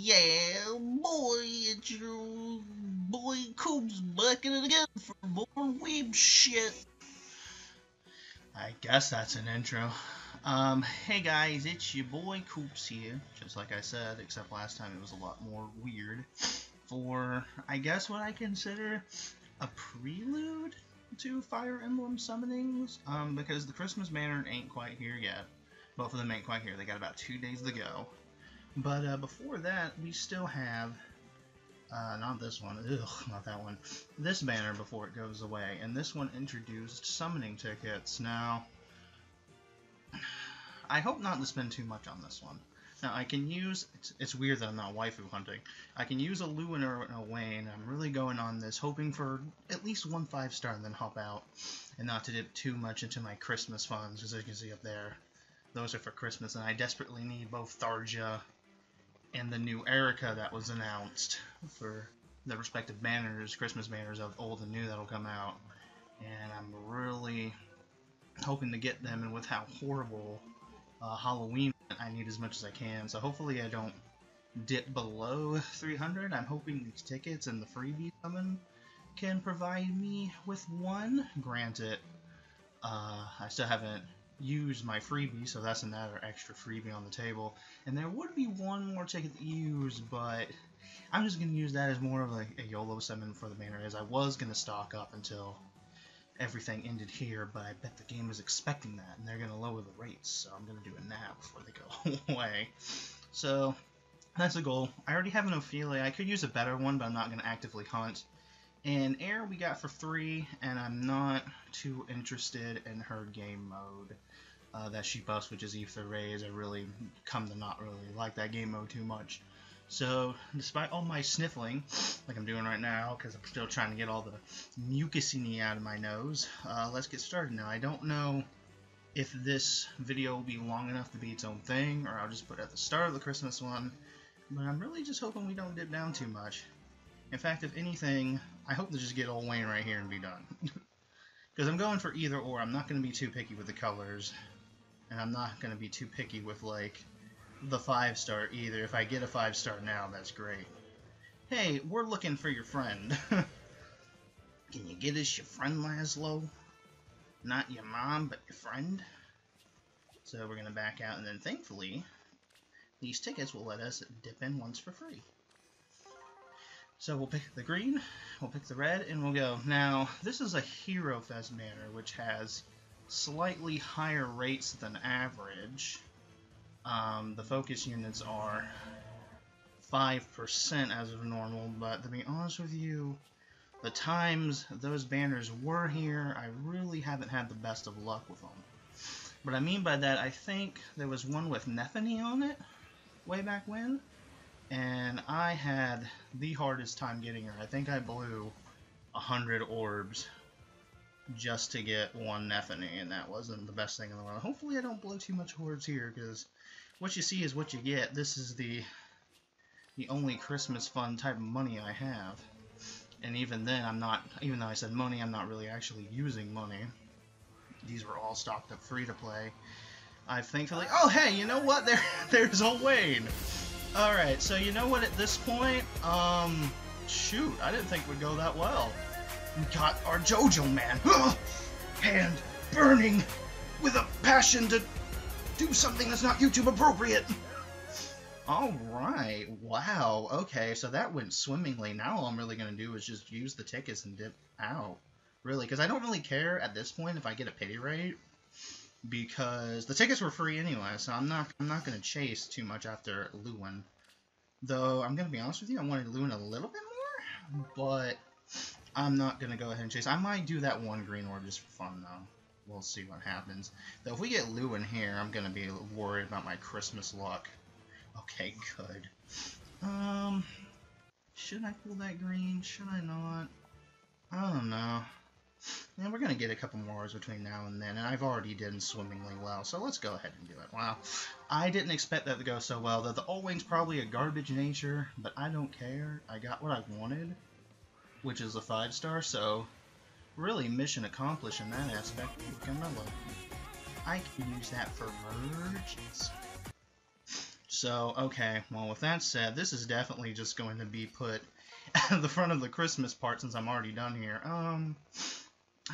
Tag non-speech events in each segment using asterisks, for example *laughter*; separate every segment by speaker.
Speaker 1: Yeah, boy, it's your boy Coops back at it again for more weeb shit. I guess that's an intro. Um, hey guys, it's your boy Coops here, just like I said, except last time it was a lot more weird. For, I guess, what I consider a prelude to Fire Emblem summonings, um, because the Christmas banner ain't quite here yet. Both of them ain't quite here. They got about two days to go. But uh, before that, we still have, uh, not this one, ugh, not that one, this banner before it goes away. And this one introduced summoning tickets. Now, I hope not to spend too much on this one. Now, I can use, it's, it's weird that I'm not waifu hunting. I can use a Lewyn or a Wayne. I'm really going on this, hoping for at least one 5-star and then hop out. And not to dip too much into my Christmas funds, as you can see up there. Those are for Christmas, and I desperately need both Tharja and the new Eirika that was announced for the respective banners, Christmas banners of old and new that'll come out. And I'm really hoping to get them, and with how horrible uh, Halloween I need as much as I can. So hopefully I don't dip below 300. I'm hoping these tickets and the freebie coming can provide me with one. Granted, uh, I still haven't used my freebie, so that's another extra freebie on the table. And there would be one more ticket to use, but I'm just going to use that as more of a, a YOLO summon for the banner, as I was going to stock up until everything ended here, but I bet the game is expecting that, and they're going to lower the rates, so I'm going to do it now before they go *laughs* away. So, that's the goal. I already have an Ophelia. I could use a better one, but I'm not going to actively hunt. And Ayra we got for free, and I'm not too interested in her game mode uh, that she buffs, which is Aether Raids. I really come to not really like that game mode too much. So, despite all my sniffling, like I'm doing right now, because I'm still trying to get all the mucusini out of my nose, uh, let's get started now. I don't know if this video will be long enough to be its own thing, or I'll just put it at the start of the Christmas one, but I'm really just hoping we don't dip down too much. In fact, if anything, I hope to just get Olwen right here and be done. *laughs* Because I'm going for either or, I'm not going to be too picky with the colors, and I'm not going to be too picky with, like, the five star either. If I get a five star now, that's great. Hey, we're looking for your friend. *laughs* Can you get us your friend, Laszlo? Not your mom, but your friend? So we're going to back out, and then thankfully, these tickets will let us dip in once for free. So we'll pick the green, we'll pick the red, and we'll go. Now, this is a Hero Fest banner, which has slightly higher rates than average. Um, the focus units are 5% as of normal, but to be honest with you, the times those banners were here, I really haven't had the best of luck with them. What I mean by that, I think there was one with Nephenee on it way back when, and I had the hardest time getting her. I think I blew 100 orbs just to get one Nephenee, and that wasn't the best thing in the world. Hopefully I don't blow too much orbs here, because what you see is what you get. This is the the only Christmas fun type of money I have. And even then, I'm not, even though I said money, I'm not really actually using money. These were all stocked up free to play. I've thankfully, oh hey, you know what, *laughs* there, there's Olwen. Alright, so you know what, at this point, um, shoot, I didn't think it would go that well. We got our JoJo man, hand burning with a passion to do something that's not YouTube appropriate. Alright, wow, okay, so that went swimmingly. Now all I'm really going to do is just use the tickets and dip out. Really, because I don't really care at this point if I get a pity rate. Because the tickets were free anyway, so I'm not I'm not going to chase too much after Lewyn. Though, I'm going to be honest with you, I wanted Lewyn a little bit more, but I'm not going to go ahead and chase. I might do that one green orb just for fun, though we'll see what happens. Though if we get Lou in here, I'm gonna be worried about my Christmas luck. Okay, good. Um, should I pull that green? Should I not? I don't know. And we're gonna get a couple more between now and then, and I've already done swimmingly well, so let's go ahead and do it. Wow, I didn't expect that to go so well. Though the Olwen's probably a garbage nature, but I don't care. I got what I wanted, which is a five star. So really mission accomplished in that aspect. Camilla. I can use that for merges. So, okay, well, with that said, this is definitely just going to be put *laughs* at the front of the Christmas part since I'm already done here. Um,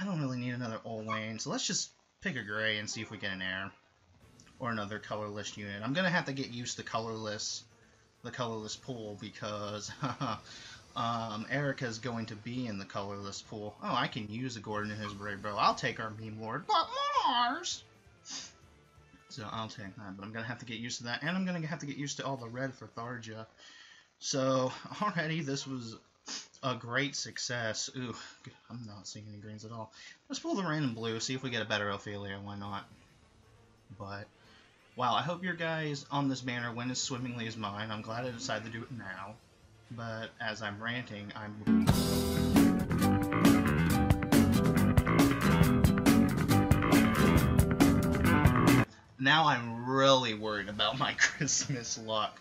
Speaker 1: I don't really need another Olwen, so let's just pick a gray and see if we get an Ayra. Or another colorless unit. I'm going to have to get used to colorless, the colorless pool because *laughs* um, Eirika's going to be in the colorless pool. Oh, I can use a Gordon and his Brave Bro. I'll take our Meme Lord, but Mars! So I'll take that, but I'm going to have to get used to that, and I'm going to have to get used to all the red for Tharja. So, already this was a great success. Ooh, I'm not seeing any greens at all. Let's pull the random blue, see if we get a better Ophelia, why not? But, wow, I hope your guys on this banner went as swimmingly as mine. I'm glad I decided to do it now. But, as I'm ranting, I'm... Now I'm really worried about my *laughs* Christmas luck.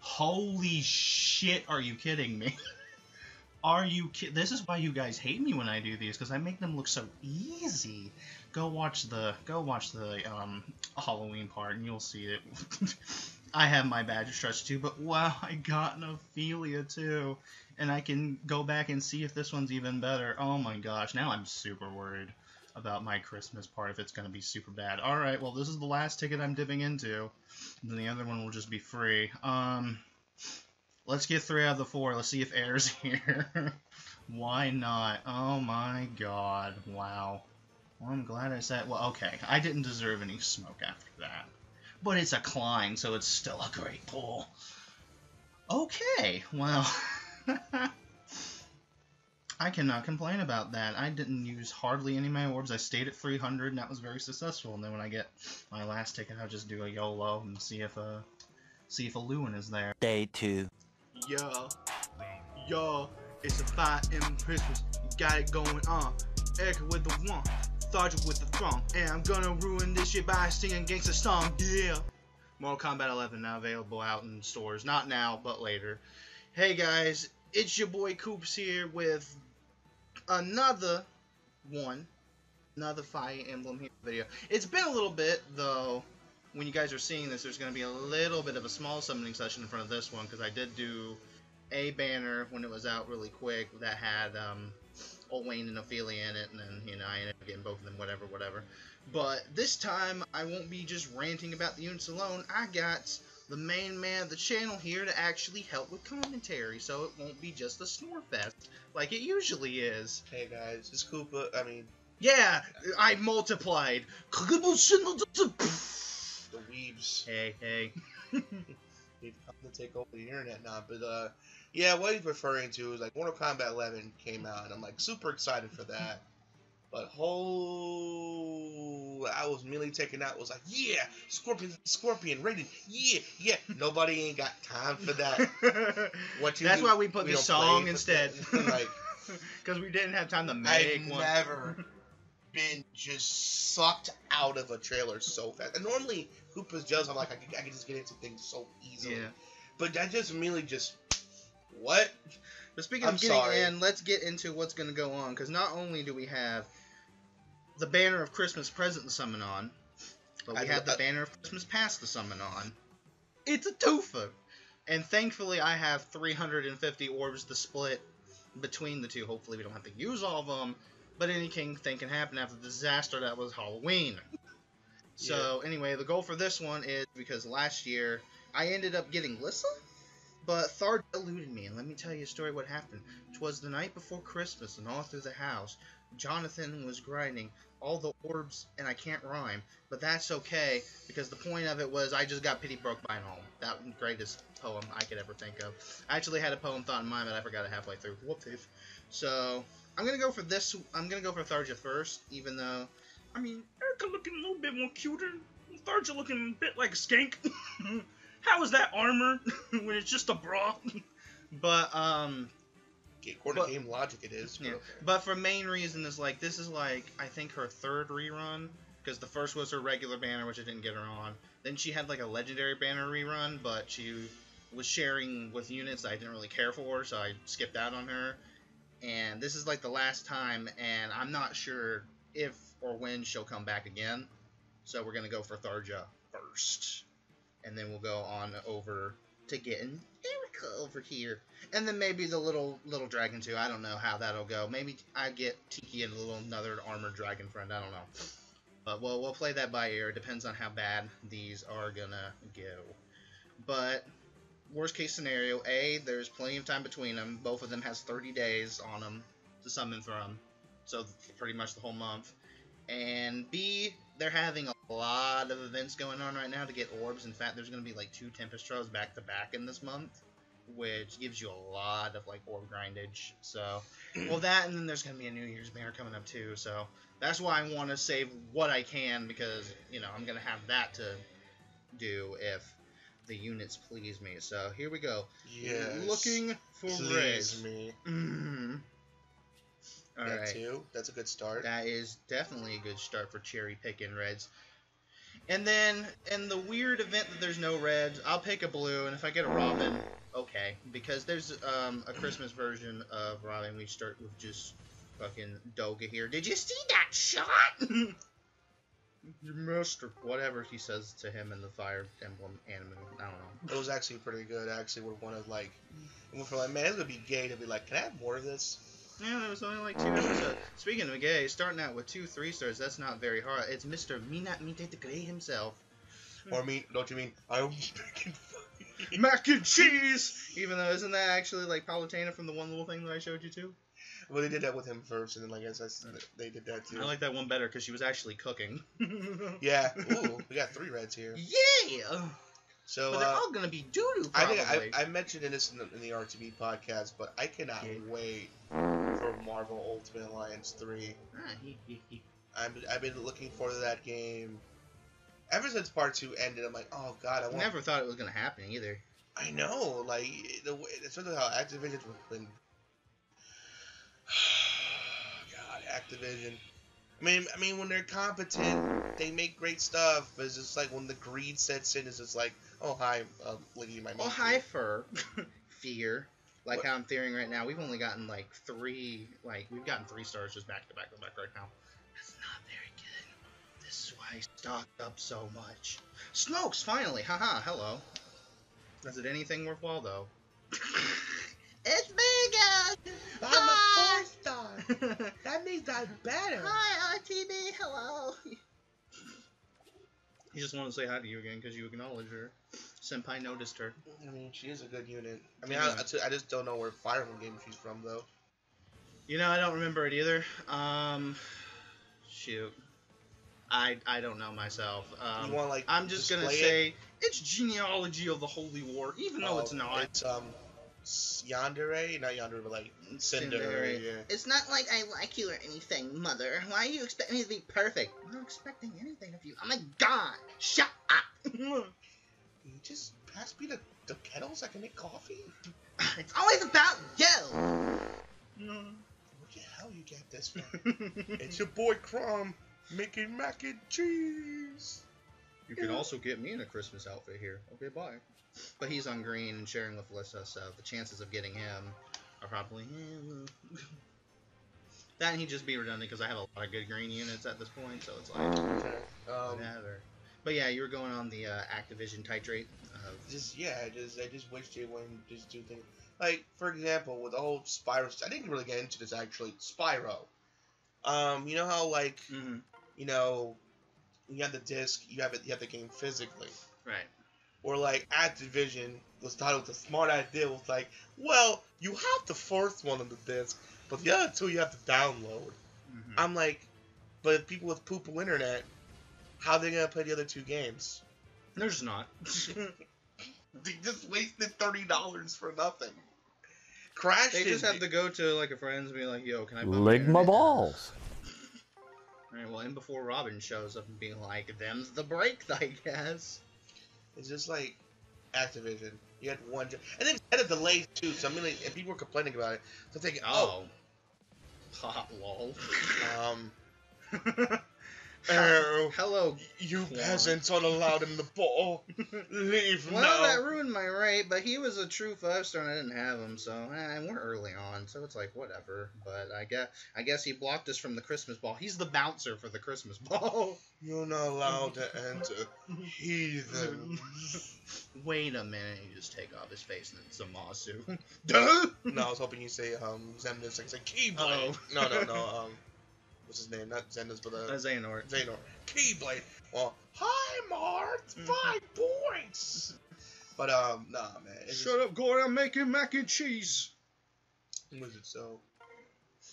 Speaker 1: Holy shit, are you kidding me? *laughs* Are you kidding? This is why you guys hate me when I do these, because I make them look so easy. Go watch the go watch the um, Halloween part, and you'll see it. *laughs* I have my badge stretch too, but wow, *laughs* I got an Ophelia too, and I can go back and see if this one's even better. Oh my gosh, now I'm super worried about my Christmas part if it's going to be super bad. All right, well this is the last ticket I'm dipping into. And then the other one will just be free. Um, let's get three out of the four. Let's see if Ayra's *laughs* here. Why not? Oh my god! Wow. Well, I'm glad I said. Well, okay, I didn't deserve any smoke after that, but it's a Klein, so it's still a great pull. Okay, well. *laughs* I cannot complain about that. I didn't use hardly any of my orbs. I stayed at 300, and that was very successful. And then when I get my last ticket, I'll just do a YOLO and see if uh, see if a Lewyn is there.
Speaker 2: Day two.
Speaker 3: Yo, yo, it's a 5 M Christmas. You got it going on. Eirika with the one, With the throne. And I'm gonna ruin this shit by singing gangsta song. Yeah.
Speaker 1: Mortal Kombat 11 now available out in stores. Not now, but later. Hey guys, it's your boy Coops here with another one, another Fire Emblem Hero video. It's been a little bit, though, when you guys are seeing this, there's going to be a little bit of a small summoning session in front of this one, because I did do a banner when it was out really quick that had um, Olwen and Ophelia in it, and then, you know, I ended up getting both of them, whatever, whatever. But this time, I won't be just ranting about the units alone. I got the main man of the channel here to actually help with commentary, so it won't be just a snorefest like it usually is.
Speaker 4: Hey guys, it's Koopa. I mean,
Speaker 1: Yeah, I multiplied.
Speaker 4: the weebs
Speaker 1: Hey, hey. *laughs*
Speaker 4: they've come to take over the internet now. But uh, yeah, what he's referring to is like Mortal Kombat 11 came out, and I'm like super excited for that. But whole, I was immediately taken out. Was like, yeah, Scorpion, Scorpion rated, yeah, yeah. Nobody ain't got time for that. *laughs* What you
Speaker 1: That's
Speaker 4: do-
Speaker 1: why we put
Speaker 4: we
Speaker 1: the song instead. *laughs*
Speaker 4: like, *laughs*
Speaker 1: Because we didn't have time to make
Speaker 4: I've
Speaker 1: one.
Speaker 4: never been just sucked out of a trailer so fast. And normally, Koopa's just I'm like, I can, I can just get into things so easily.
Speaker 1: Yeah.
Speaker 4: But that just really just, what?
Speaker 1: But speaking
Speaker 4: I'm
Speaker 1: of getting
Speaker 4: sorry.
Speaker 1: in, let's get into what's going to go on. Because not only do we have the banner of Christmas present to summon on, but we
Speaker 4: I-
Speaker 1: have the banner of Christmas past to summon on. It's a twofer. And thankfully, I have 350 orbs to split between the two. Hopefully, we don't have to use all of them. But anything thing can happen after the disaster that was Halloween. So anyway, the goal for this one is because last year I ended up getting Lissa, but Thar eluded me. And let me tell you a story what happened. Twas the night before Christmas, and all through the house, Jonathan was grinding all the orbs, and I can't rhyme, but that's okay because the point of it was I just got pity broke by an home. That greatest poem I could ever think of. I actually had a poem thought in mind, but I forgot it halfway through. Whoopsies. So I'm gonna go for this. I'm gonna go for Tharja first, even though I mean Eirika looking a little bit more cuter. Tharja looking a bit like a skank. *laughs* How is that armor *laughs* when it's just a bra? *laughs* but um,
Speaker 4: According
Speaker 1: But-
Speaker 4: to game logic, it is. but
Speaker 1: yeah.
Speaker 4: okay.
Speaker 1: But for main reason is like this is like I think her third rerun because the first was her regular banner which I didn't get her on. Then she had like a legendary banner rerun, but she was sharing with units I didn't really care for, so I skipped out on her. And this is like the last time, and I'm not sure if or when she'll come back again. So we're gonna go for Tharja first. And then we'll go on over to getting Eirika over here, and then maybe the little little dragon too. I don't know how that'll go. Maybe I get Tiki and a little another armored dragon friend. I don't know, but we'll we'll play that by ear. Depends on how bad these are gonna go. But worst case scenario, A, there's plenty of time between them. Both of them has 30 days on them to summon from, so pretty much the whole month. And B, they're having a lot of events going on right now to get orbs. In fact, there's going to be like two Tempest Trials back to back in this month, which gives you a lot of like orb grindage. So, *clears throat* well, that and then there's going to be a New Year's banner coming up too. So that's why I want to save what I can because you know I'm going to have that to do if the units please me. So here we go.
Speaker 4: Yes.
Speaker 1: Looking for
Speaker 4: Please
Speaker 1: Reds.
Speaker 4: me.
Speaker 1: Mm. All
Speaker 4: that
Speaker 1: right.
Speaker 4: too. That's a good start.
Speaker 1: That is definitely a good start for cherry picking reds. And then in the weird event that there's no reds, I'll pick a blue, and if I get a robin, okay, because there's um, a Christmas version of Robin. We start with just fucking Doga here. Did you see that shot? *laughs* you missed or whatever he says to him in the Fire Emblem anime. I don't know.
Speaker 4: It was actually pretty good. I actually would want to like, went for like, man, it's gonna be gay to be like, can I have more of this?
Speaker 1: Yeah, there was only like two episodes. Speaking of gay, starting out with two three stars, that's not very hard. It's Mr. Minat Mite the Gray himself.
Speaker 4: Or mean, don't you mean I'm fun? *laughs*
Speaker 1: Mac and cheese! Even though, isn't that actually like Palutena from the one little thing that I showed you too?
Speaker 4: Well, they did that with him first, and then like I guess they did that too.
Speaker 1: I like that one better because she was actually cooking. *laughs*
Speaker 4: Yeah. Ooh, we got three reds here.
Speaker 1: yeah!
Speaker 4: So
Speaker 1: but they're
Speaker 4: uh,
Speaker 1: all gonna be doo doo,
Speaker 4: I think I, I mentioned in this in the, in the RTB podcast, but I cannot
Speaker 1: Okay.
Speaker 4: wait for Marvel Ultimate Alliance three.
Speaker 1: Ah,
Speaker 4: I've been, I've been looking forward to that game ever since part two ended. I'm like, oh god, I want.
Speaker 1: Never thought it was gonna happen either.
Speaker 4: I know, like the way, especially how Activision's been. *sighs* *sighs* God, Activision. I mean, I mean, when they're competent, they make great stuff. But it's just like when the greed sets in, it's just like, oh hi, uh, lady, my.
Speaker 1: Oh,
Speaker 4: monkey."
Speaker 1: hi, Fur. *laughs* Fear. Like
Speaker 4: What?
Speaker 1: how I'm fearing right now. We've only gotten like three, like, we've gotten three stars just back to back to back right now. That's not very good. This is why I stocked up so much. Snokes, finally. Haha, hello. Is it anything worthwhile, though? *laughs* it's bigger!
Speaker 4: I'm a four star. *laughs* That means I'm better.
Speaker 1: Hi, RTB, hello! *laughs* He just wanted to say hi to you again because you acknowledged her. Senpai noticed her.
Speaker 4: I mean, she is a good unit. I mean,
Speaker 1: Yeah.
Speaker 4: I, I just don't know where Fire Emblem game she's from though.
Speaker 1: You know, I don't remember it either. Um, shoot, I I don't know myself. Um,
Speaker 4: you want like?
Speaker 1: I'm just gonna
Speaker 4: display it?
Speaker 1: say it's genealogy of the Holy War, even though it's
Speaker 4: Oh,
Speaker 1: not.
Speaker 4: It's um, Yandere, not Yandere, but like Cinder. Yeah.
Speaker 1: It's not like I like you or anything, Mother. Why do you expect me to be perfect? I'm not expecting anything of you. I'm a god. Shut up. *laughs*
Speaker 4: Can you just pass me the, the kettles? I can make coffee. *laughs*
Speaker 1: it's always about you.
Speaker 4: Where the hell you get this from? *laughs* it's your boy Chrom making mac and cheese.
Speaker 1: You can also get me in a Christmas outfit here. Okay, bye. But he's on green and sharing with Alyssa, so the chances of getting him are probably. eh, *laughs* that and he'd just be redundant because I have a lot of good green units at this point, so it's like
Speaker 4: Okay. Um,
Speaker 1: whatever. But yeah, you were going on the uh, Activision titrate of
Speaker 4: just yeah, I just I just wish they wouldn't just do things like for example with the whole Spyro. I didn't really get into this actually. Spyro. Um, you know how like
Speaker 1: Mhm.
Speaker 4: you know you have the disc, you have it, you have the game physically.
Speaker 1: right.
Speaker 4: Or like Activision was titled a smart idea. Was like, well, you have the first one on the disc, but the other two you have to download.
Speaker 1: Mhm.
Speaker 4: I'm like, but people with poo-poo internet, how are they gonna play the other two games?
Speaker 1: They're just not. *laughs*
Speaker 4: They just wasted thirty dollars for nothing. Crash.
Speaker 1: they just have to go to like a friend's and be like, "Yo, can I?" bump
Speaker 2: Lick my balls.
Speaker 1: Alright, well, and before Robin shows up and being like, "Them's the break," *laughs* I guess.
Speaker 4: It's just like Activision. You had one, jo- and then had a delay too. So I mean, like, and people were complaining about it. So I'm thinking, oh,
Speaker 1: Oh. Hot *laughs* lol.
Speaker 4: um, Oh,
Speaker 1: Hello.
Speaker 4: you peasants aren't allowed in the ball. *laughs* Leave
Speaker 1: Well,
Speaker 4: now.
Speaker 1: that ruined my rate, but he was a true five star and I didn't have him, so eh, we're early on, so it's like whatever. But I guess I guess he blocked us from the Christmas ball. He's the bouncer for the Christmas ball. *laughs*
Speaker 4: You're not allowed to enter. *laughs* Heathen.
Speaker 1: Wait a minute, You just take off his face and it's a Masu.
Speaker 4: no, I was hoping you say um Xemnas like say Keyblade.
Speaker 1: Oh.
Speaker 4: No, no, no. Um, what's his name? Not Xemnas, but uh,
Speaker 1: Uh, Xehanort.
Speaker 4: Xehanort. Keyblade. Well, hi, Mart. Five points. *laughs* But um, nah, man. It's just-
Speaker 1: up, Gory! I'm making mac and cheese.
Speaker 4: Was it so?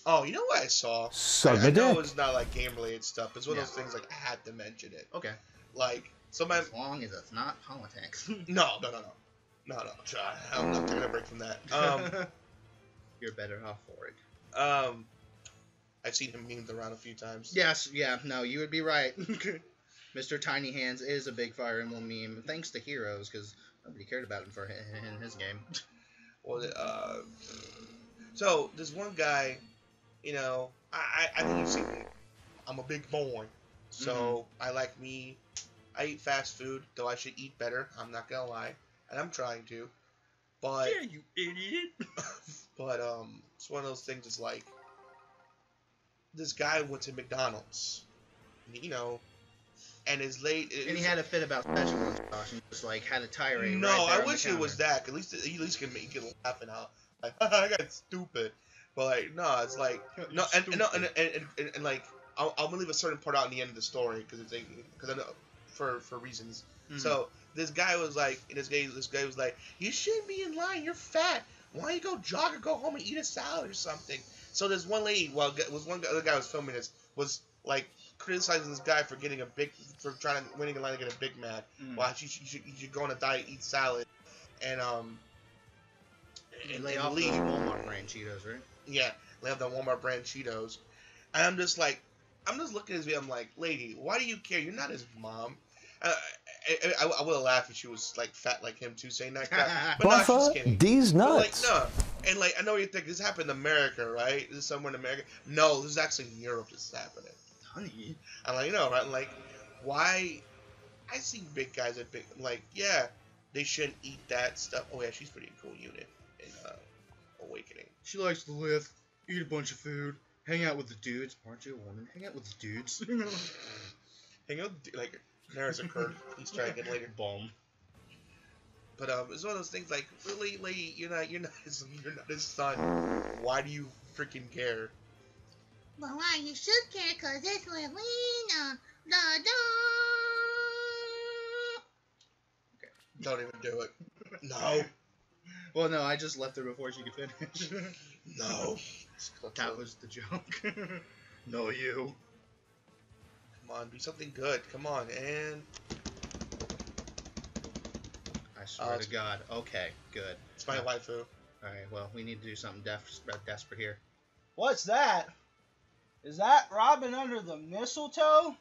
Speaker 4: Oh, you know what I saw?
Speaker 2: Suck
Speaker 4: I, I
Speaker 2: a
Speaker 4: know
Speaker 2: dick.
Speaker 4: it's not like game related stuff. It's one of those things like I had to mention it.
Speaker 1: Okay.
Speaker 4: Like somebody.
Speaker 1: As long as it's not politics. *laughs*
Speaker 4: No, no, no, no, no, no. Try. I'm not taking a break from that. Um, *laughs*
Speaker 1: You're better off for it.
Speaker 4: um, I've seen him memed around a few times.
Speaker 1: Yes, yeah, no, you would be right. *laughs* Mr. Tiny Hands is a big Fire Emblem meme, thanks to Heroes, because nobody cared about him for in his game. *laughs*
Speaker 4: Well, uh, so there's one guy, you know, I I, I think you've seen me. I'm a big boy, so I like me. I eat fast food, though I should eat better. I'm not gonna lie, and I'm trying to. But yeah,
Speaker 1: you idiot! *laughs*
Speaker 4: but um, it's one of those things. It's like this guy went to McDonald's, you know, and is late.
Speaker 1: And he had a fit about special lunch Josh, and just like had a tirade.
Speaker 4: No,
Speaker 1: right
Speaker 4: I wish it was that. At least he at least can make you laughing out. Like *laughs* I got stupid, but like no, it's like no, and, and no, and, and, and, and, and like I'll, I'm gonna leave a certain part out in the end of the story because it's because I know for for reasons.
Speaker 1: Mhm.
Speaker 4: So this guy was like, and this guy this guy was like, you shouldn't be in line. You're fat. Why don't you go jog or go home and eat a salad or something? So this one lady, well, was one guy, other guy was filming this, was like criticizing this guy for getting a big, for trying to winning a line to get a Big Mac.
Speaker 1: Mm.
Speaker 4: Why you should, you should, you should go on a diet, eat salad, and um, and,
Speaker 1: lay
Speaker 4: and
Speaker 1: off
Speaker 4: leave.
Speaker 1: those Walmart brand Cheetos, right?
Speaker 4: Yeah, they have the Walmart brand Cheetos, and I'm just like, I'm just looking at this. video, I'm like, lady, why do you care? You're not his mom. Uh, I, I, I would have laughed if she was like fat like him too, saying that. crap. *laughs* But no, she's
Speaker 2: Buffer
Speaker 4: skinny.
Speaker 2: these
Speaker 4: But, like
Speaker 2: nuts.
Speaker 4: no, and like I know you think this happened in America, right? This is somewhere in America. No, this is actually in Europe. This is happening.
Speaker 1: Honey.
Speaker 4: I'm like, you know, right? Like, why? I see big guys at big, like, yeah, they shouldn't eat that stuff. Oh yeah, she's pretty cool unit in uh, Awakening.
Speaker 1: She likes to live, eat a bunch of food, hang out with the dudes. Aren't you a woman? Hang out with the dudes. *laughs*
Speaker 4: Hang out, like, there's a Kirk. He's trying again later.
Speaker 1: Bomb.
Speaker 4: But um, it's one of those things like, really, lady, you're not, you're not his, *laughs* you're not his son. Why do you freaking care?
Speaker 5: But why you should care, cause it's Lilina, the dog.
Speaker 4: Don't even do it. *laughs* No,
Speaker 1: Well, no, I just left her before she could finish. *laughs*
Speaker 4: no.
Speaker 1: that was the joke. no, you.
Speaker 4: Come on, do something good. Come on, and
Speaker 1: I swear
Speaker 4: Uh,
Speaker 1: to God. Okay, good.
Speaker 4: it's my waifu.
Speaker 1: Alright, well, we need to do something def- desperate here.
Speaker 6: What's that? Is that Robin under the mistletoe?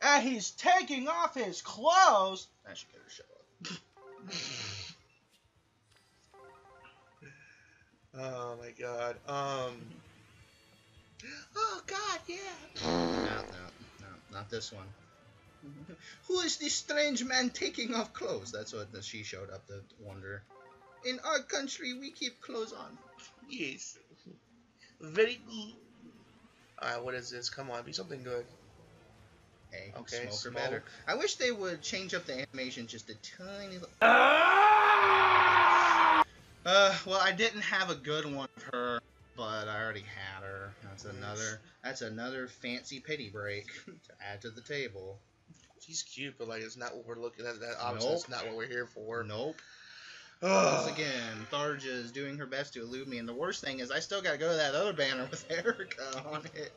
Speaker 6: And he's taking off his clothes.
Speaker 1: I should get her show up. *laughs*
Speaker 4: Oh my god. Um. *gasps* Oh god, yeah.
Speaker 1: No, no, no, not this one. Who is this strange man taking off clothes? That's what the, she showed up to wonder. In our country, we keep clothes on.
Speaker 4: Yes. Very good. Alright, what is this? Come on, be something good.
Speaker 1: Hey,
Speaker 4: Okay,
Speaker 1: smoke,
Speaker 4: smoke.
Speaker 1: better. I wish they would change up the animation just a tiny little. Uh, well, I didn't have a good one of her, but I already had her. That's another. That's another fancy pity break *laughs* to add to the table.
Speaker 4: She's cute, but like it's not what we're looking at. That obviously
Speaker 1: Nope.
Speaker 4: that's not what we're here for.
Speaker 1: Nope.
Speaker 4: Ugh.
Speaker 1: Once again, Tharja is doing her best to elude me, and the worst thing is I still gotta go to that other banner with *laughs* Eirika on it.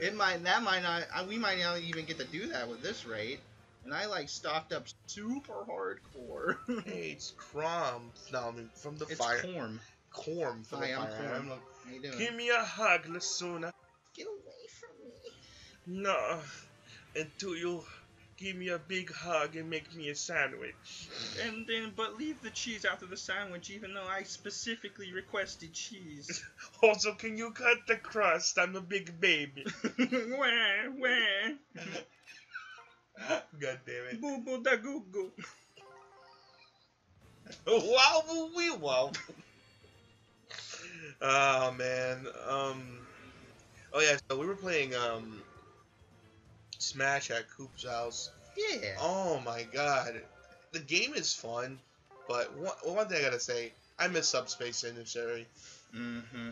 Speaker 1: It might that might not I- we might not even get to do that with this rate, and I like stocked up super hardcore. *laughs*
Speaker 4: Hey, it's Chrom. No, I mean from the
Speaker 1: it's
Speaker 4: fire.
Speaker 1: Corm.
Speaker 4: Corm from
Speaker 1: Hi,
Speaker 4: the
Speaker 1: I'm
Speaker 4: fire.
Speaker 1: Corm.
Speaker 4: Emblem.
Speaker 1: How you doing?
Speaker 4: Give me a hug, Lasuna.
Speaker 1: Get away from me.
Speaker 4: No, until you give me a big hug and make me a sandwich.
Speaker 6: And then, but leave the cheese out of the sandwich, even though I specifically requested cheese. *laughs*
Speaker 4: Also, can you cut the crust? I'm a big baby. *laughs*
Speaker 6: wah, wah. *laughs*
Speaker 4: God damn it.
Speaker 6: Boo boo da goo goo.
Speaker 4: wow, woo, wee, wow. oh man. Um. Oh yeah. So we were playing um. Smash at Coop's house.
Speaker 1: Yeah.
Speaker 4: Oh my god. The game is fun, but one, one thing I gotta say, I miss Subspace Emissary.
Speaker 1: Mm-hmm.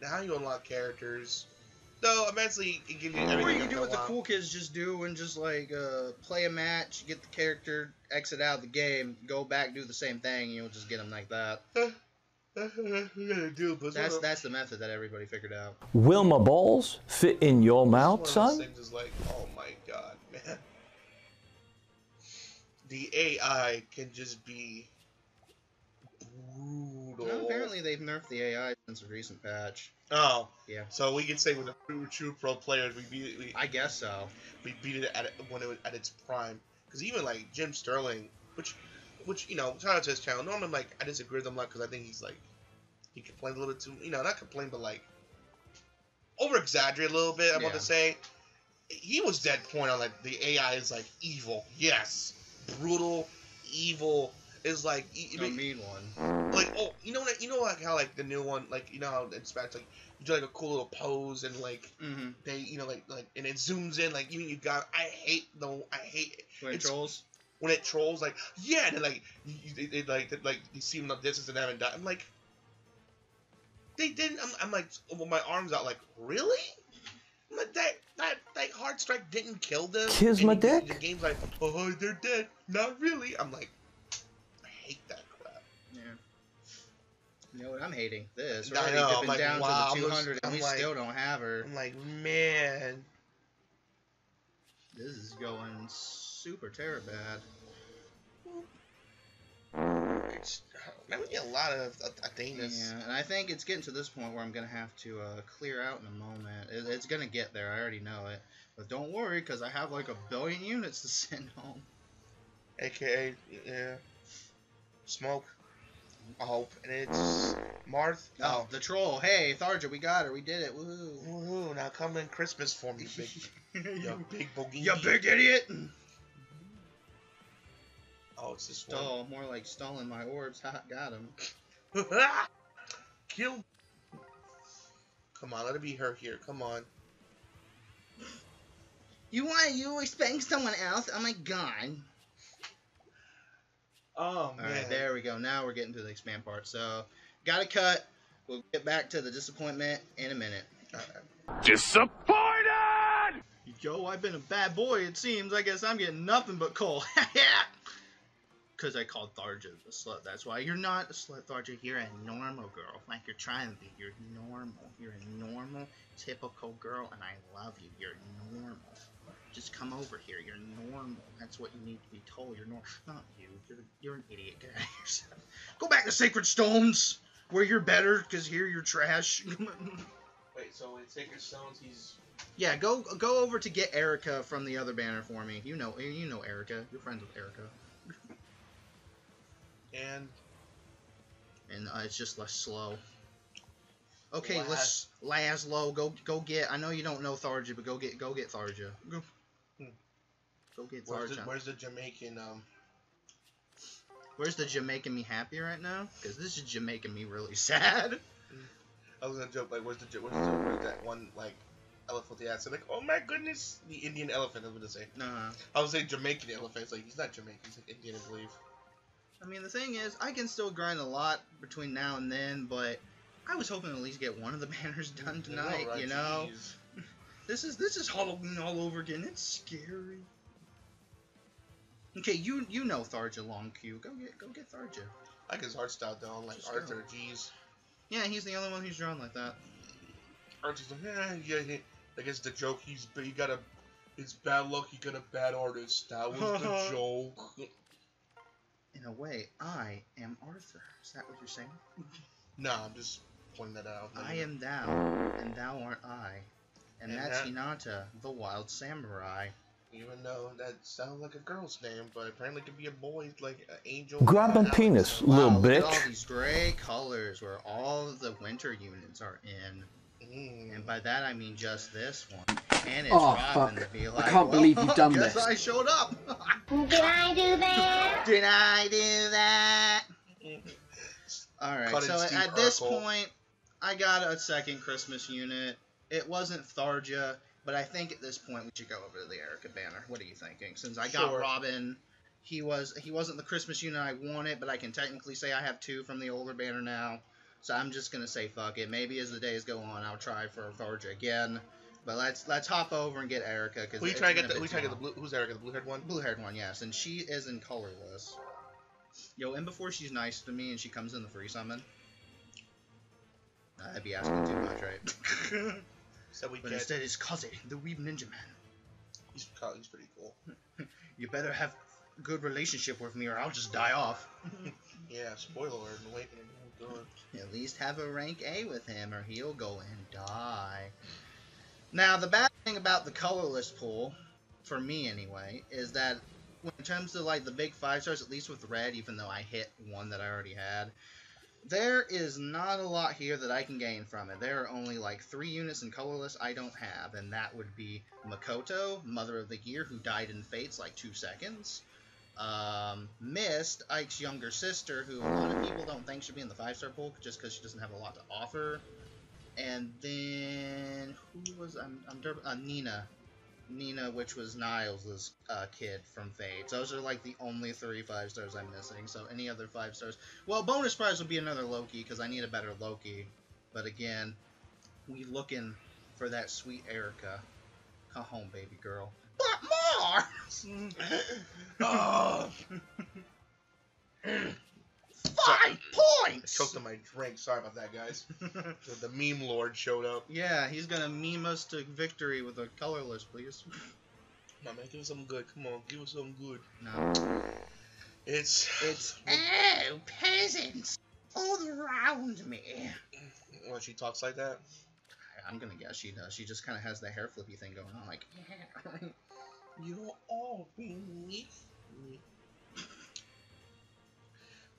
Speaker 4: Now you unlock characters. Though eventually it gives you
Speaker 1: Or
Speaker 4: everything.
Speaker 1: you
Speaker 4: you
Speaker 1: do what the cool kids just do and just like uh, play a match, get the character, exit out of the game, go back, do the same thing, and you'll just get them like that.
Speaker 4: We gotta do, but
Speaker 1: That's that's the method that everybody figured out.
Speaker 2: Will my balls fit in your mouth,
Speaker 4: It's one of those
Speaker 2: son?
Speaker 4: is like, oh my god, man. The AI can just be brutal.
Speaker 1: Well, apparently they've nerfed the AI since a recent patch.
Speaker 4: Oh.
Speaker 1: Yeah.
Speaker 4: So we can say with the true, true pro players, we beat it, we,
Speaker 1: I guess so.
Speaker 4: we beat it at it when it was at its prime. Because even like Jim Sterling, which, which you know, shout out to his channel. Normally, I'm like I disagree with him a lot because I think he's like he complains a little bit too, you know, not complain, but like over exaggerate a little bit. I want
Speaker 1: Yeah.
Speaker 4: to say he was dead point on like the AI is like evil. Yes, brutal, evil is like e-
Speaker 1: A mean one.
Speaker 4: like oh you know what you know like how like the new one like you know how in Smash like you do like a cool little pose and like
Speaker 1: Mm-hmm.
Speaker 4: they you know like like and it zooms in like you you got I hate the I hate
Speaker 1: When it
Speaker 4: It's-
Speaker 1: trolls.
Speaker 4: When it trolls like yeah and then like you, you, they, like they, like you see them in the distance and they haven't died I'm like they didn't I'm, I'm like with my arms out like really I'm like that that that hard strike didn't kill them
Speaker 2: Kiss my
Speaker 4: the-
Speaker 2: dick?
Speaker 4: the game's like oh they're dead not really I'm like I hate that crap
Speaker 1: Yeah. You know what I'm hating? This. We're already
Speaker 4: I'm
Speaker 1: dipping
Speaker 4: like,
Speaker 1: down
Speaker 4: wow,
Speaker 1: to the
Speaker 4: I'm
Speaker 1: 200 and we
Speaker 4: like-
Speaker 1: still don't have her.
Speaker 4: I'm like man
Speaker 1: This is going super terror bad.
Speaker 4: it's uh, we get a lot of uh, uh, I think
Speaker 1: Yeah, and I think it's getting to this point where I'm gonna have to uh, clear out in a moment. It, it's gonna get there. I already know it. But don't worry, because I have like a billion *laughs* units to send home.
Speaker 4: aka yeah, smoke. I hope, and it's Marth.
Speaker 1: Oh, oh, the troll. Hey, Tharja, we got her. We did it. Woohoo.
Speaker 4: Woohoo! Now come in Christmas for me, big, *laughs* you big boogie.
Speaker 1: you big idiot.
Speaker 4: Oh, it's this one.
Speaker 1: Stall. More like stalling my orbs. Ha, got him. *laughs*
Speaker 4: Kill. Come on, let it be her here. Come on.
Speaker 1: You want you expecting someone else? Oh my god.
Speaker 4: Oh
Speaker 1: All right, there we go. Now we're getting to the expand part. So, got to cut. We'll get back to the disappointment in a minute.
Speaker 2: Disappointed!
Speaker 1: Yo, I've been a bad boy, it seems. I guess I'm getting nothing but coal. *laughs* Because I called Tharja a slut. That's why you're not a slut, Tharja. You're a normal girl. Like you're trying to be. You're normal. You're a normal, typical girl, and I love you. You're normal. Just come over here. You're normal. That's what you need to be told. You're normal. Not you. You're, you're an idiot. Get out of yourself. *laughs* Go back to Sacred Stones, where you're better, because here you're trash. *laughs*
Speaker 4: Wait, so in Sacred Stones, he's
Speaker 1: Yeah, go go over to get Eirika from the other banner for me. You know you know Eirika. You're friends with Eirika,
Speaker 4: and
Speaker 1: and uh, it's just less slow. Okay, let's Laszlo. Go go get. I know you don't know Tharja, but go get go get Tharja. Go.
Speaker 4: Hmm.
Speaker 1: Go get
Speaker 4: where's the,
Speaker 1: Tharja.
Speaker 4: where's the Jamaican um?
Speaker 1: Where's the Jamaican me happy right now? Because this is Jamaican me really *laughs* sad.
Speaker 4: I was gonna joke like, where's the where's, the, where's that one like elephant they had? So like, oh my goodness, the Indian elephant. I was gonna say.
Speaker 1: Nah.
Speaker 4: I was saying Jamaican elephant. It's like he's not Jamaican. He's like Indian, I believe.
Speaker 1: I mean, the thing is, I can still grind a lot between now and then, but I was hoping to at least get one of the *laughs* banners done tonight.
Speaker 4: right,
Speaker 1: You know. *laughs* This is this is Halloween all over again. It's scary. Okay, you you know Tharja Long Q. Go get go get Tharja.
Speaker 4: I like his art style though. Like
Speaker 1: Just go.
Speaker 4: Arthur, jeez.
Speaker 1: Yeah, he's the only one who's drawn like that.
Speaker 4: Arthur's like, eh, yeah, yeah, yeah. I guess the joke. He's he got a. It's bad luck. He got a bad artist. That was the *laughs* joke.
Speaker 1: In a way, I am Arthur. Is that what you're saying?
Speaker 4: no, I'm just pointing that out.
Speaker 1: I am thou, and thou art I. And
Speaker 4: And
Speaker 1: that's
Speaker 4: that-
Speaker 1: Hinata, the wild samurai.
Speaker 4: Even though that sounds like a girl's name, but apparently it could be a boy, like an angel.
Speaker 2: Grab my penis,
Speaker 1: Wow,
Speaker 2: little
Speaker 1: look at all these gray colors where all the winter units are in.
Speaker 4: Mm.
Speaker 1: And by that I mean just this one. And it's
Speaker 7: Oh,
Speaker 1: Robin
Speaker 7: fuck.
Speaker 1: to be
Speaker 7: I can't believe you've *laughs* done
Speaker 1: guess
Speaker 7: this."
Speaker 1: I showed up. *laughs*
Speaker 5: Did I do that?
Speaker 1: Did I do that? Alright,
Speaker 4: Cut
Speaker 1: so at,
Speaker 4: Steve
Speaker 1: at this point, I got a second Christmas unit. It wasn't Tharja, but I think at this point we should go over to the Eirika banner. What are you thinking? Since I got
Speaker 4: Sure.
Speaker 1: Robin, he was he wasn't the Christmas unit I wanted, but I can technically say I have two from the older banner now. So I'm just gonna say fuck it. Maybe as the days go on, I'll try for Tharja again. But let's let's hop over and get Eirika because
Speaker 4: we try to get? The, you trying to get the blue? Who's Eirika? The blue haired one?
Speaker 1: blue haired one, yes, and she is in colorless. Yo, and before she's nice to me and she comes in the free summon, I'd be asking too much, right? *laughs* *laughs*
Speaker 4: So we
Speaker 1: but
Speaker 4: get.
Speaker 1: instead, it's Kaze, the Weeb Ninja Man.
Speaker 4: He's, he's pretty cool. *laughs*
Speaker 1: You better have good relationship with me, or I'll just die off.
Speaker 4: Yeah. Spoiler alert. Awakening. Oh.
Speaker 1: At least have a rank A with him, or he'll go and die. Now, the bad thing about the colorless pool, for me anyway, is that when it comes to like the big five stars, at least with red, even though I hit one that I already had, there is not a lot here that I can gain from it. There are only like three units in colorless I don't have, and that would be Mikoto, Mother of the Year, who died in Fates like two seconds. Um, Mist, Ike's younger sister, who a lot of people don't think should be in the five star pool just because she doesn't have a lot to offer. And then who was I'm, I'm uh, Nina, Nina, which was Niles' uh, kid from Fate. Those are like the only three five stars I'm missing. So any other five stars, well, bonus prize would be another Loki because I need a better Loki. But again, we looking for that sweet Eirika. Come home, baby girl. But more. *laughs* *laughs*
Speaker 4: oh, *laughs*
Speaker 1: Five
Speaker 4: I
Speaker 1: points.
Speaker 4: choked on my drink. Sorry about that, guys. *laughs* The, the meme lord showed up.
Speaker 1: yeah, he's gonna meme us to victory with a colorless, please.
Speaker 4: Come on, man, give us something good. Come on, give us something good.
Speaker 1: No,
Speaker 4: It's
Speaker 1: it's *sighs*
Speaker 5: Oh, peasants all around me.
Speaker 4: when she talks like that.
Speaker 1: I'm gonna guess she does. She just kind of has the hair flippy thing going on, like.
Speaker 4: You're all being me.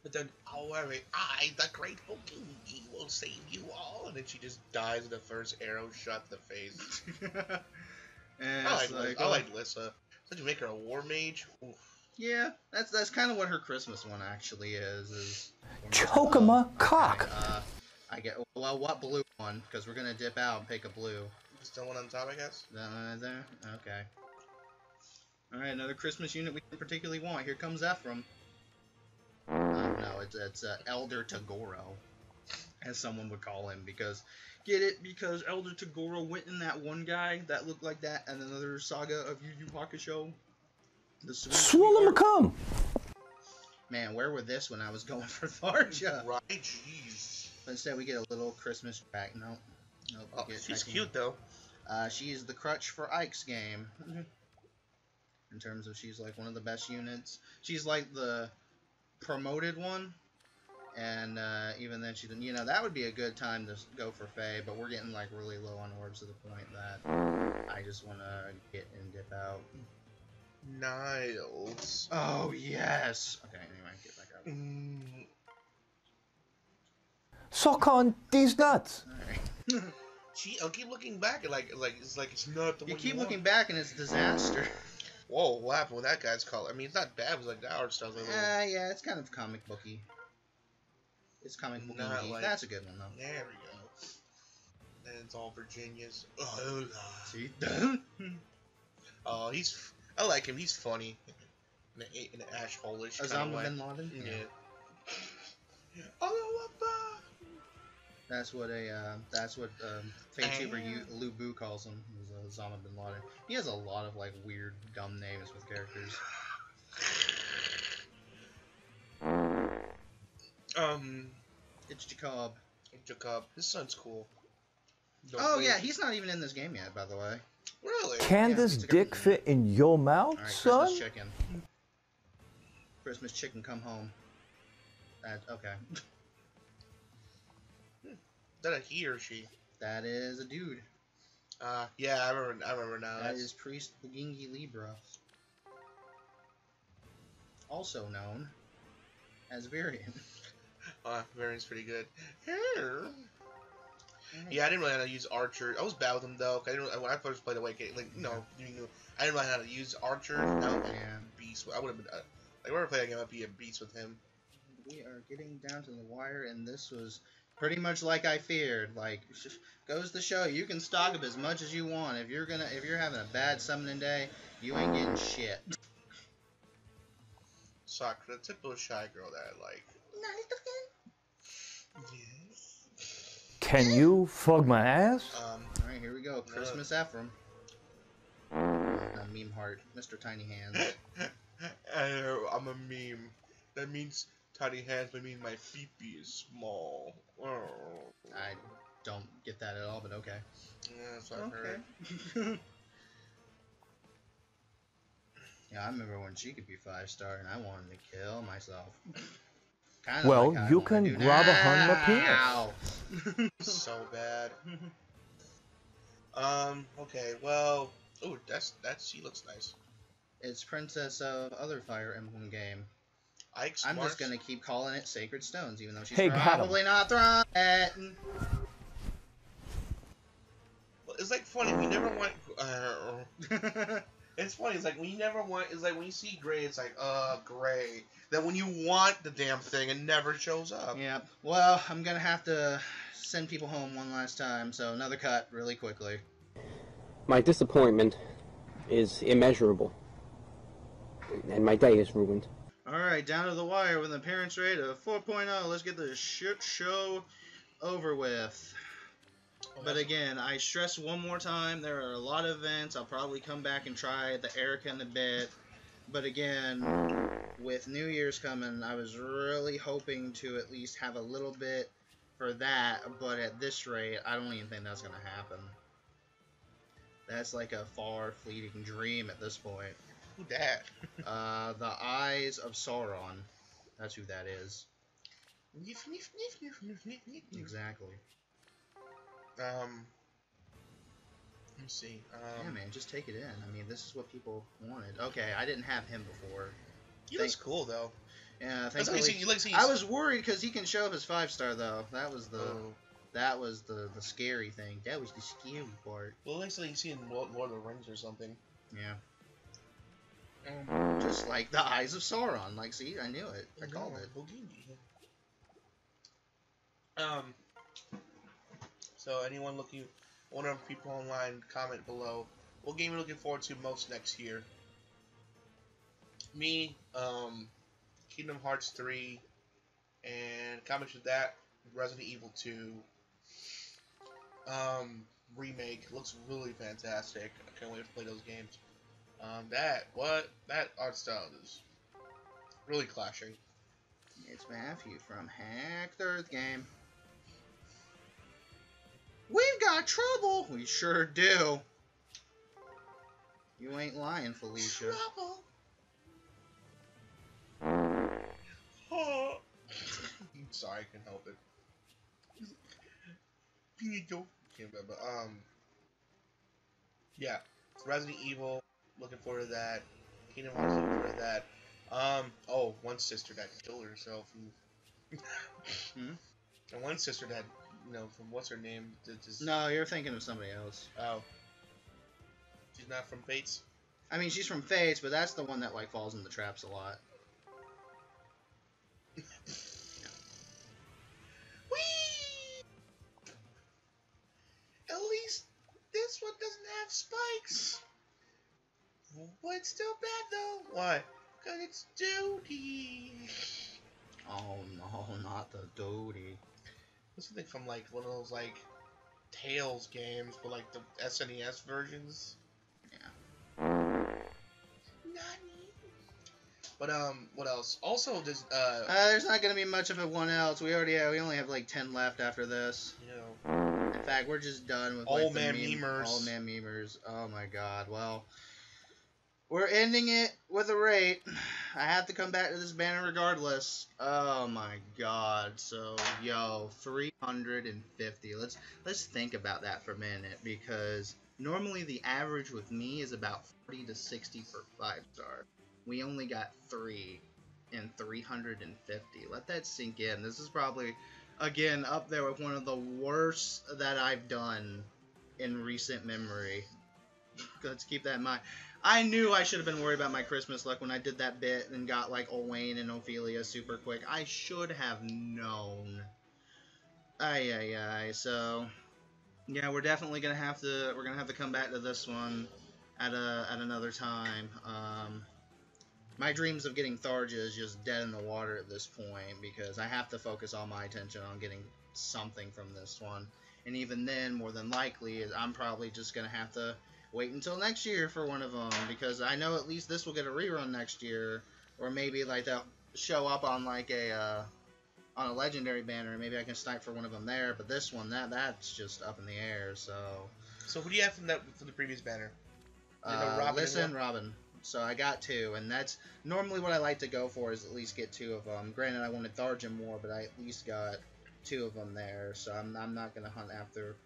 Speaker 4: But then, however, I, the great king, will save you all. And then she just dies in the first arrow shot to the face. *laughs*
Speaker 1: and
Speaker 4: I like,
Speaker 1: it's like,
Speaker 4: I
Speaker 1: oh,
Speaker 4: like Lissa. Did you make her a war mage? Oof.
Speaker 1: yeah, that's that's kind of what her Christmas one actually is. Is
Speaker 2: Choke 'em a cock.
Speaker 1: Uh, I get well, what blue one? Because we're gonna dip out and pick a blue.
Speaker 4: Still one on top, I guess.
Speaker 1: That one right there? Okay. Alright, another Christmas unit we didn't particularly want. Here comes Ephraim. No, it's, it's uh, Elder Toguro, as someone would call him, because get it? Because Elder Toguro went in that one guy that looked like that, and another saga of Yu Yu Hakusho. The sweet
Speaker 2: Swallow
Speaker 1: sweetheart.
Speaker 2: McCum.
Speaker 1: Man, where were this when I was going *laughs* for Tharja?
Speaker 4: Right, jeez.
Speaker 1: But instead, we get a little Christmas back. No, nope. we
Speaker 4: Oh, she's
Speaker 1: Tekken.
Speaker 4: cute though.
Speaker 1: Uh, she is the crutch for Ike's game. *laughs* In terms of she's like one of the best units. She's like the promoted one. And uh, even then, she didn't. You know, that would be a good time to go for Faye, but we're getting like really low on orbs to the point that I just want to get and dip out.
Speaker 4: Niles.
Speaker 1: Oh, yes! Okay, anyway, get back up.
Speaker 4: Mm,
Speaker 2: Suck on these nuts.
Speaker 1: Alright.
Speaker 4: Gee, *laughs* I'll keep looking back. Like, like it's like it's not the
Speaker 1: You
Speaker 4: one
Speaker 1: keep
Speaker 4: want.
Speaker 1: looking back and it's disaster. *laughs*
Speaker 4: Whoa, what happened with that guy's color? I mean, it's not bad. It was like the art style's like a little-
Speaker 1: Uh, yeah, it's kind of comic booky. It's comic booky.
Speaker 4: Not like-
Speaker 1: That's a good one, though.
Speaker 4: There we go. And it's all Virginia's. Oh,
Speaker 1: See? *laughs*
Speaker 4: oh he's. f- I like him. He's funny. In an, an ash hole-ish
Speaker 1: Osama bin Laden?
Speaker 4: Yeah. Oh, Akbar.
Speaker 1: That's what a uh, that's what um, FaceTuber you, Lou Boo calls him. Is Osama bin Laden. He has a lot of like weird, dumb names with characters.
Speaker 4: Um,
Speaker 1: It's Jacob.
Speaker 4: Jacob. His son's cool. Don't
Speaker 1: Oh
Speaker 4: wait.
Speaker 1: yeah, he's not even in this game yet, by the way.
Speaker 4: Really?
Speaker 2: Can
Speaker 1: Yeah,
Speaker 2: this
Speaker 1: it's a
Speaker 2: dick fit in your mouth,
Speaker 1: All right,
Speaker 2: son?
Speaker 1: Christmas chicken. Christmas chicken, come home. That okay. *laughs*
Speaker 4: Is that a he or she?
Speaker 1: That is a dude.
Speaker 4: Uh, yeah, I remember. I remember now.
Speaker 1: That is Priest Bugingi Libra. Also known as Virion.
Speaker 4: uh, *laughs* Virion's pretty good. Yeah, I didn't really know how to use Archer. I was bad with him though. 'cause I didn't when I first played Awake, like you know, you knew, I didn't know how to use Archer. That would
Speaker 1: Yeah.
Speaker 4: beast. I would have been uh, like whenever I played a game, I'd be a beast with him.
Speaker 1: We are getting down to the wire, and this was pretty much like I feared. Like, *laughs* goes to show you can stock up as much as you want. If you're gonna, if you're having a bad summoning day, you ain't getting shit.
Speaker 4: Sakura, the typical shy girl that I like. Yes.
Speaker 2: Can you fuck my ass?
Speaker 4: Um,
Speaker 1: All right, here we go. Christmas Ephraim. Uh, meme heart, Mr. Tiny Hands. *laughs*
Speaker 4: I know, I'm a meme. That means tiny hands, but mean my peepee is small. Oh.
Speaker 1: I don't get that at all, but okay.
Speaker 4: Yeah, that's what I heard. *laughs*
Speaker 1: Yeah, I remember when she could be five star, and I wanted to kill myself. Kinda
Speaker 2: Well,
Speaker 1: like
Speaker 2: you can
Speaker 1: do
Speaker 2: grab a hand my penis.
Speaker 1: now. *laughs*
Speaker 4: so bad. Um. Okay. Well. Oh, that's that's she looks nice.
Speaker 1: It's Princess of other Fire Emblem game.
Speaker 4: Ike
Speaker 1: I'm
Speaker 4: Smarts.
Speaker 1: just gonna keep calling it Sacred Stones, even though she's
Speaker 2: Hey,
Speaker 1: probably not throwing.
Speaker 4: Well, It's like funny. We never want. Uh, *laughs* it's funny. It's like we never want. It's like when you see gray, it's like uh gray. Then when you want the damn thing, it never shows up.
Speaker 1: yeah. Well, I'm gonna have to send people home one last time, so another cut really quickly.
Speaker 7: My disappointment is immeasurable. And my day is ruined.
Speaker 1: All right, down to the wire with an appearance rate of 4.0. Let's get this shit show over with. Oh, but again, I stress one more time, there are a lot of events. I'll probably come back and try the Eirika in a bit. But again, with New Year's coming, I was really hoping to at least have a little bit for that. But at this rate, I don't even think that's going to happen. That's like a far fleeting dream at this point.
Speaker 4: Who that?
Speaker 1: Uh, the Eyes of Sauron. That's who that is. Exactly.
Speaker 4: Um. Let me see.
Speaker 1: Yeah,
Speaker 4: Um,
Speaker 1: man, just take it in. I mean, this is what people wanted. Okay, I didn't have him before.
Speaker 4: he looks cool though.
Speaker 1: Yeah,
Speaker 4: like
Speaker 1: thankfully.
Speaker 4: like.
Speaker 1: I was worried because he can show up as five star though. That was the
Speaker 4: Oh.
Speaker 1: that was the the scary thing. That was the scary part.
Speaker 4: Well, it looks like you see in Lord of the Rings or something.
Speaker 1: Yeah. Just like the Eyes of Sauron. Like, see, I knew it. I called it.
Speaker 4: Um. So anyone looking, one of people online, comment below. What game are you looking forward to most next year? Me, um, Kingdom Hearts 3, and comments with that, Resident Evil 2. Um, remake looks really fantastic. I can't wait to play those games. Um, that what that art style is really clashing.
Speaker 1: It's Matthew from Hack the Earth Game. We've got trouble. We sure do. You ain't lying, Felicia.
Speaker 4: Oh. *laughs* Sorry, I can't help it. Can't remember. Um. Yeah, Resident Evil. Looking forward to that. Kingdom Hearts. Looking forward to that. Um. Oh, one sister that killed herself. And, *laughs*
Speaker 1: Hmm?
Speaker 4: and one sister that, you know, from what's her name? just-
Speaker 1: No, you're thinking of somebody else.
Speaker 4: Oh. She's not from Fates.
Speaker 1: I mean, she's from Fates, but that's the one that like falls in the traps a lot. *laughs*
Speaker 4: Whee! At least this one doesn't have spikes. Well, it's still bad though. Why? Cause it's duty.
Speaker 1: Oh no, not the.
Speaker 4: What's the thing from like one of those like Tails games, but like the SNES versions?
Speaker 1: Yeah.
Speaker 4: Nani? But um, what else? Also, there's uh,
Speaker 1: Uh, there's not gonna be much of a one else. We already have, we only have like ten left after this.
Speaker 4: you know,
Speaker 1: In fact, we're just done with
Speaker 4: Old
Speaker 1: like, the
Speaker 4: man memers.
Speaker 1: Old man memers. Oh my god. Well, we're ending it with a rate. I have to come back to this banner regardless. Oh my god. So, yo, 350. Let's let's think about that for a minute because normally the average with me is about 40 to 60 for 5 star. We only got 3 and 350. Let that sink in. This is probably again up there with one of the worst that I've done in recent memory. Let's keep that in mind. I knew I should have been worried about my Christmas luck when I did that bit and got like Owain and Ophelia super quick. I should have known. Ay ay ay. So yeah, we're definitely gonna have to we're gonna have to come back to this one at a at another time. Um, my dreams of getting Tharja is just dead in the water at this point because I have to focus all my attention on getting something from this one. And even then, more than likely, I'm probably just gonna have to wait until next year for one of them because I know at least this will get a rerun next year, or maybe like they'll show up on like a uh, on a legendary banner. And maybe I can snipe for one of them there. But this one, that that's just up in the air. So
Speaker 4: So who do you have from that from the previous banner? You know,
Speaker 1: uh,
Speaker 4: Robin
Speaker 1: listen,
Speaker 4: Ro-
Speaker 1: Robin. So I got two, and that's normally what I like to go for is at least get two of them. Granted, I wanted Tharja more, but I at least got two of them there. So I'm, I'm not gonna hunt after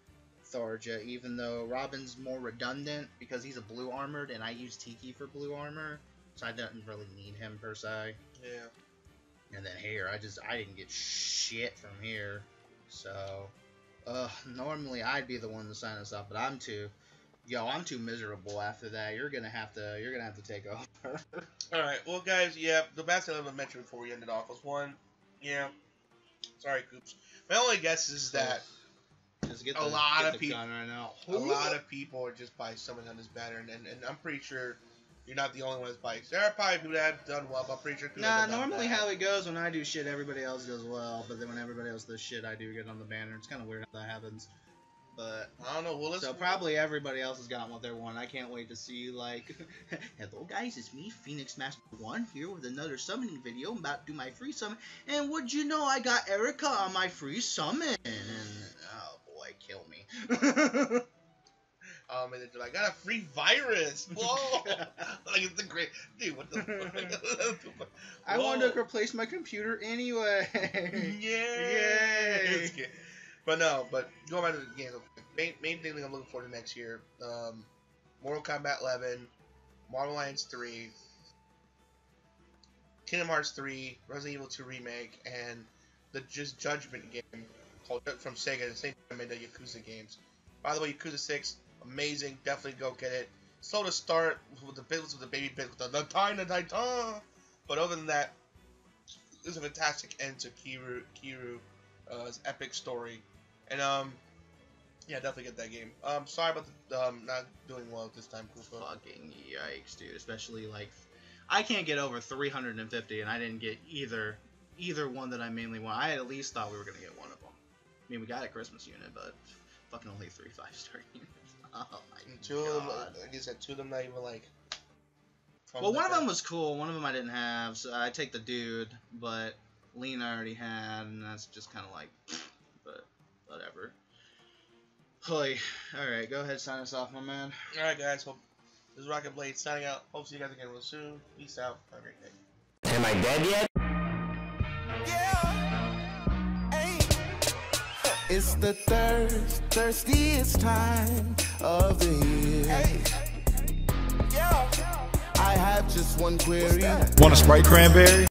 Speaker 1: Tharja, even though Robin's more redundant because he's a blue armored, and I use Tiki for blue armor, so I didn't really need him per se.
Speaker 4: Yeah.
Speaker 1: And then here, I just I didn't get shit from here. So, uh, normally I'd be the one to sign us up, but I'm too, yo, I'm too miserable after that. You're gonna have to, you're gonna have to take over. *laughs*
Speaker 4: All right. Well, guys, yeah, the last thing I mentioned before we ended off was one. Yeah. Sorry, Coops. My only guess is that
Speaker 1: just get
Speaker 4: A lot of
Speaker 1: the
Speaker 4: peop-
Speaker 1: gun right now.
Speaker 4: a lot of people are just by summoning on this banner, and, and, and I'm pretty sure you're not the only one that's bikes. There are probably people that have done well, but I'm pretty sure.
Speaker 1: Nah, normally how it goes when I do shit, everybody else does well. But then when everybody else does shit, I do get on the banner. It's kind of weird how that happens. But
Speaker 4: I don't know. Well,
Speaker 1: so probably everybody else has gotten what they want. I can't wait to see like, *laughs* hello guys, it's me, Phoenix Master One here with another summoning video. I'm about to do my free summon, and would you know I got Eirika on my free summon? Oh boy, kill me. *laughs*
Speaker 4: Um, and they're like, I got a free virus. *laughs* Whoa! *laughs* like it's the great dude. What the? fuck?
Speaker 1: I
Speaker 4: Whoa.
Speaker 1: wanted to replace my computer anyway.
Speaker 4: Yay!
Speaker 1: Yay.
Speaker 4: But no, but going back to the game, main, main thing that I'm looking forward to next year, um, Mortal Kombat 11, Marvel Alliance 3, Kingdom Hearts 3, Resident Evil 2 remake, and the just Judgment game from Sega, the same time made the Yakuza games. By the way, Yakuza 6, amazing, definitely go get it. Slow to start with the business with the baby bit with the, the Titan, but other than that, it was a fantastic end to Kiryu Kiryu's uh, epic story, and um, yeah, definitely get that game. Um, sorry about the um not doing well this time, Koopa.
Speaker 1: Fucking yikes, dude. Especially like, I can't get over 350, and I didn't get either either one that I mainly want. I at least thought we were gonna get one of. I mean, we got a Christmas unit, but fucking only three five star *laughs* units. Oh my
Speaker 4: And two of them,
Speaker 1: god.
Speaker 4: like I said, two of them not even like. from
Speaker 1: Well, one of them was cool. One of them I didn't have, so I take the dude. But Lena already had, and that's just kind of like, *sniffs* but whatever. Holy. All right, go ahead, sign us off, my man.
Speaker 4: All right, guys. Hope this is Rocket Blade signing out. Hope to see you guys again real soon. Peace out. Have a great day.
Speaker 2: Am I dead yet?
Speaker 8: It's the thirst, thirstiest time of the year. I have just one query.
Speaker 9: Want a Sprite cranberry?